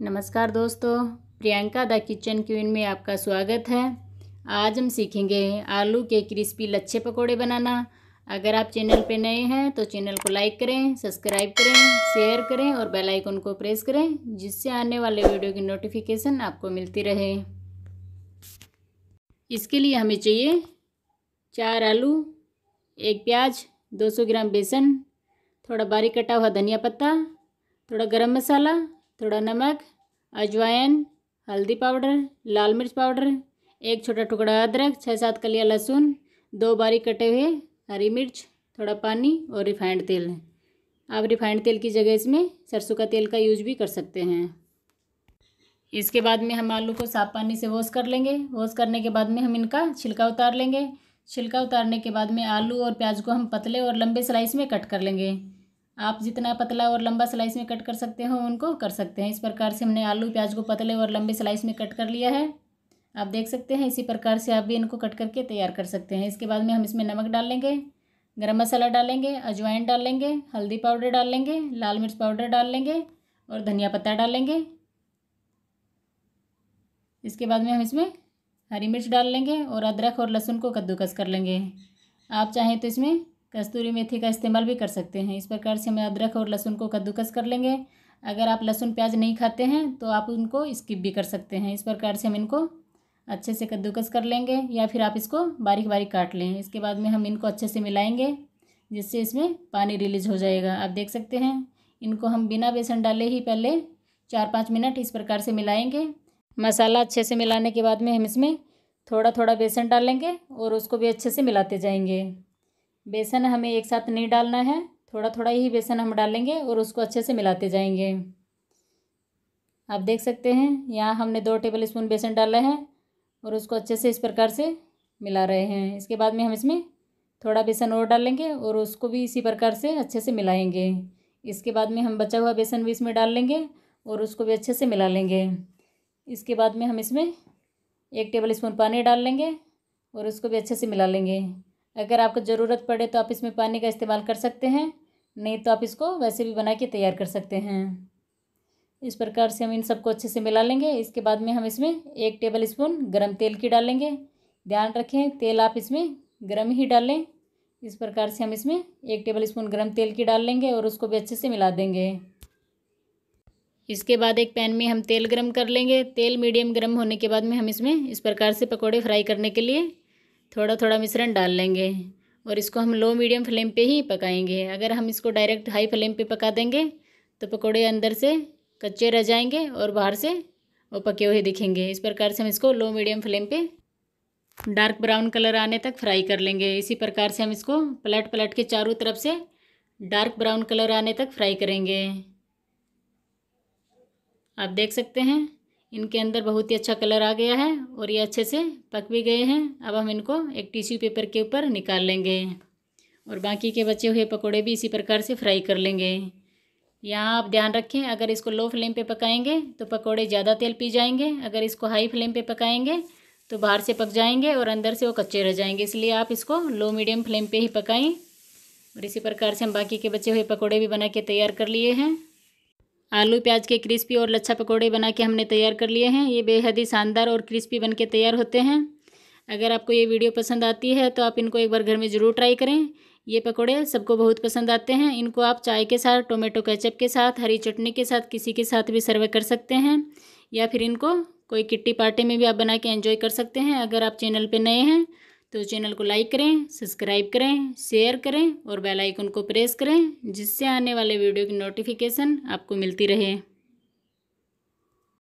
नमस्कार दोस्तों, Priyanka the kitchen queen में आपका स्वागत है। आज हम सीखेंगे आलू के क्रिस्पी लच्छे पकोड़े बनाना। अगर आप चैनल पे नए हैं तो चैनल को लाइक करें, सब्सक्राइब करें, शेयर करें और बेल आइकन को प्रेस करें, जिससे आने वाले वीडियो की नोटिफिकेशन आपको मिलती रहे। इसके लिए हमें चाहिए चार आलू, एक प्याज, दो सौ ग्राम बेसन, थोड़ा बारीक कटा हुआ धनिया पत्ता, थोड़ा गरम मसाला थोड़ा नमक, अजवाइन, हल्दी पाउडर, लाल मिर्च पाउडर, एक छोटा टुकड़ा अदरक, छः सात कलिया लहसुन, दो बारीक कटे हुए हरी मिर्च, थोड़ा पानी और रिफाइंड तेल। आप रिफाइंड तेल की जगह इसमें सरसों का तेल का यूज़ भी कर सकते हैं। इसके बाद में हम आलू को साफ़ पानी से वॉश कर लेंगे। वॉश करने के बाद में हम इनका छिलका उतार लेंगे। छिलका उतारने के बाद में आलू और प्याज को हम पतले और लंबे स्लाइस में कट कर लेंगे। आप जितना पतला और लंबा स्लाइस में कट कर सकते हो, उनको कर सकते हैं। इस प्रकार से हमने आलू, प्याज को पतले और लंबे स्लाइस में कट कर लिया है। आप देख सकते हैं, इसी प्रकार से आप भी इनको कट करके तैयार कर सकते हैं। इसके बाद में हम इसमें नमक डाल लेंगे, गर्म मसाला डालेंगे अजवाइन डाल लेंगे, हल्दी पाउडर डाल लेंगे, लाल मिर्च पाउडर डाल लेंगे और धनिया पत्ता डालेंगे इसके बाद में हम इसमें हरी मिर्च डाल लेंगे और अदरक और लहसुन को कद्दूकस कर लेंगे। आप चाहें तो इसमें कस्तूरी मेथी का इस्तेमाल भी कर सकते हैं। इस प्रकार से हम अदरक और लहसुन को कद्दूकस कर लेंगे। अगर आप लहसुन प्याज नहीं खाते हैं तो आप उनको स्किप भी कर सकते हैं। इस प्रकार से हम इनको अच्छे से कद्दूकस कर लेंगे या फिर आप इसको बारीक बारीक काट लें। इसके बाद में हम इनको अच्छे से मिलाएँगे, जिससे इसमें पानी रिलीज़ हो जाएगा। आप देख सकते हैं, इनको हम बिना बेसन डाले ही पहले चार पाँच मिनट इस प्रकार से मिलाएँगे। मसाला अच्छे से मिलाने के बाद में हम इसमें थोड़ा थोड़ा बेसन डालेंगे और उसको भी अच्छे से मिलाते जाएँगे। बेसन हमें एक साथ नहीं डालना है। थोड़ा थोड़ा ही बेसन हम डालेंगे और उसको अच्छे से मिलाते जाएँगे। आप देख सकते हैं, यहाँ हमने दो टेबल स्पून बेसन डाला है और उसको अच्छे से इस प्रकार से मिला रहे हैं। इसके बाद में हम इसमें थोड़ा बेसन और डालेंगे और उसको भी इसी प्रकार से अच्छे से मिलाएँगे। इसके बाद में हम बचा हुआ बेसन भी इसमें डाल लेंगे और उसको भी अच्छे से मिला लेंगे। इसके बाद में हम इसमें एक टेबल स्पून पानी डाल लेंगे और उसको भी अच्छे से मिला लेंगे। अगर आपको ज़रूरत पड़े तो आप इसमें पानी का इस्तेमाल कर सकते हैं, नहीं तो आप इसको वैसे भी बना के तैयार कर सकते हैं। इस प्रकार से हम इन सबको अच्छे से मिला लेंगे। इसके बाद में हम इसमें एक टेबल स्पून गर्म तेल की डालेंगे ध्यान रखें, तेल आप इसमें गर्म ही डालें इस प्रकार से हम इसमें एक टेबल स्पून गर्म तेल की डाल लेंगे और उसको भी अच्छे से मिला देंगे। इसके बाद एक पैन में हम तेल गरम कर लेंगे। तेल मीडियम गरम होने के बाद में हम इसमें इस प्रकार से पकौड़े फ्राई करने के लिए थोड़ा थोड़ा मिश्रण डाल लेंगे और इसको हम लो मीडियम फ्लेम पे ही पकाएँगे। अगर हम इसको डायरेक्ट हाई फ्लेम पे पका देंगे तो पकौड़े अंदर से कच्चे रह जाएँगे और बाहर से वो पके हुए दिखेंगे। इस प्रकार से हम इसको लो मीडियम फ्लेम पे डार्क ब्राउन कलर आने तक फ्राई कर लेंगे। इसी प्रकार से हम इसको पलट पलट के चारों तरफ़ से डार्क ब्राउन कलर आने तक फ्राई करेंगे। आप देख सकते हैं। इनके अंदर बहुत ही अच्छा कलर आ गया है और ये अच्छे से पक भी गए हैं। अब हम इनको एक टिश्यू पेपर के ऊपर निकाल लेंगे और बाकी के बचे हुए पकौड़े भी इसी प्रकार से फ्राई कर लेंगे। यहाँ आप ध्यान रखें, अगर इसको लो फ्लेम पे पकाएँगे तो पकौड़े ज़्यादा तेल पी जाएँगे, अगर इसको हाई फ्लेम पे पकाएँगे तो बाहर से पक जाएँगे और अंदर से वो कच्चे रह जाएँगे, इसलिए आप इसको लो मीडियम फ्लेम पे ही पकाएँ। और इसी प्रकार से हम बाकी के बचे हुए पकौड़े भी बना के तैयार कर लिए हैं। आलू, प्याज के क्रिस्पी और लच्छा पकौड़े बना के हमने तैयार कर लिए हैं। ये बेहद ही शानदार और क्रिस्पी बन के तैयार होते हैं। अगर आपको ये वीडियो पसंद आती है तो आप इनको एक बार घर में ज़रूर ट्राई करें। ये पकौड़े सबको बहुत पसंद आते हैं। इनको आप चाय के साथ, टोमेटो केचप के साथ, हरी चटनी के साथ, किसी के साथ भी सर्व कर सकते हैं। या फिर इनको कोई किट्टी पार्टी में भी आप बना के एंजॉय कर सकते हैं। अगर आप चैनल पर नए हैं तो चैनल को लाइक करें, सब्सक्राइब करें, शेयर करें और बेल आइकन को प्रेस करें, जिससे आने वाले वीडियो की नोटिफिकेशन आपको मिलती रहे।